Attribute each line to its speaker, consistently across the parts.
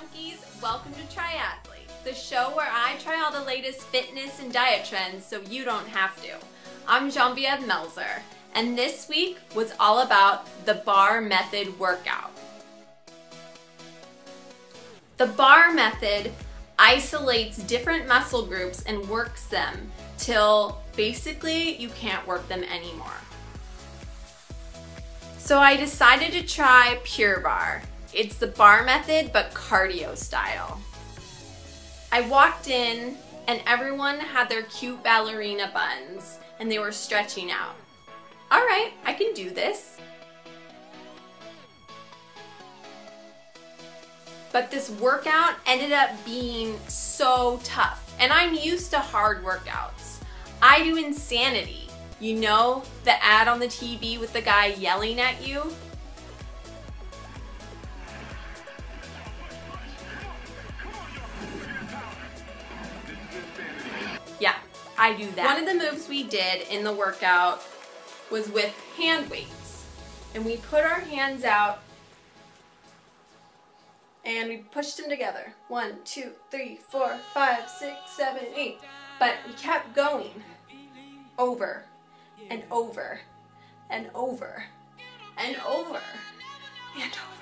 Speaker 1: junkies, welcome to Try-Athlete, the show where I try all the latest fitness and diet trends so you don't have to. I'm Genevieve Melzer, and this week was all about the bar method workout. The bar method isolates different muscle groups and works them till basically you can't work them anymore. So I decided to try Pure Barre. It's the bar method, but cardio style. I walked in and everyone had their cute ballerina buns and they were stretching out. All right, I can do this. But this workout ended up being so tough. And I'm used to hard workouts. I do insanity. You know the ad on the TV with the guy yelling at you? I do that. One of the moves we did in the workout was with hand weights. And we put our hands out and we pushed them together. One, two, three, four, five, six, seven, eight. But we kept going over and over and over and over and over.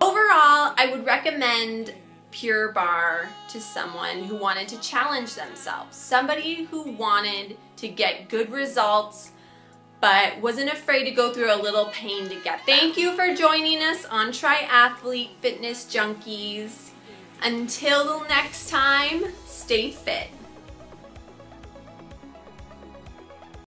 Speaker 1: Overall, I would recommend Pure Barre to someone who wanted to challenge themselves, somebody who wanted to get good results but wasn't afraid to go through a little pain to get there. Thank you for joining us on Try-Athlete Fitness Junkies. Until next time, stay fit.